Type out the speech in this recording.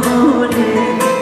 morning